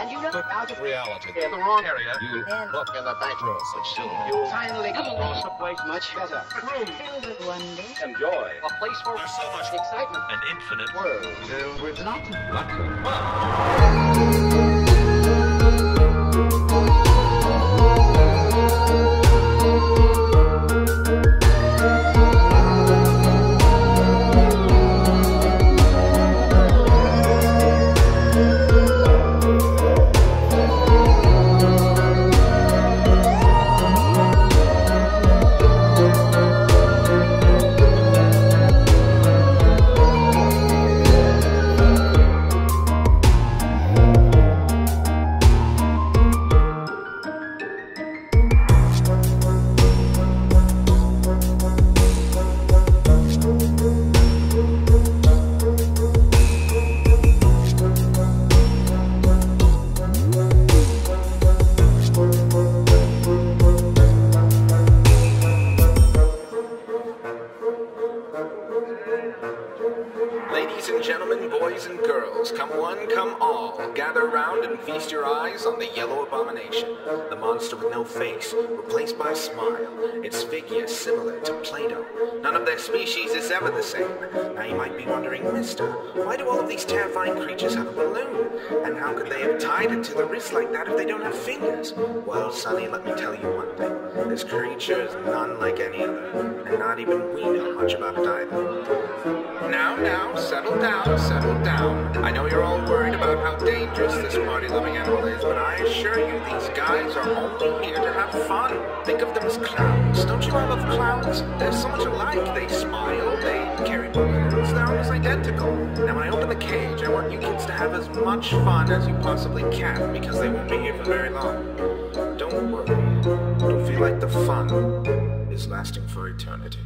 and you know out of reality. In the wrong area, you look in the back row. But soon finally come across a place much better. Room filled with wonder and joy. A place for there's so much excitement. An infinite world filled with nothing but. Of fun. Ladies and gentlemen, boys and girls, come one, come all, gather round and feast your eyes on the yellow abomination, the monster with no face, replaced by a smile. Its figure similar to Play-Doh. None of their species is ever the same. Now you might be wondering, Mister, why do all of these terrifying creatures have a balloon? And how could they have tied it to the wrist like that if they don't have fingers? Well, Sonny, let me tell you one thing. This creature is none like any other, and not even we know much about it either. Now, now, settle down, settle down. I know you're all worried about how dangerous this party-loving animal is, but I assure you these guys are only here to have fun. Think of them as clowns. Don't you all love clowns? They're so much alike. They smile, they carry balloons, they're almost identical. Now, when I open the cage, I want you kids to have as much fun as you possibly can, because they won't be here for very long. Don't worry. Don't feel like the fun is lasting for eternity.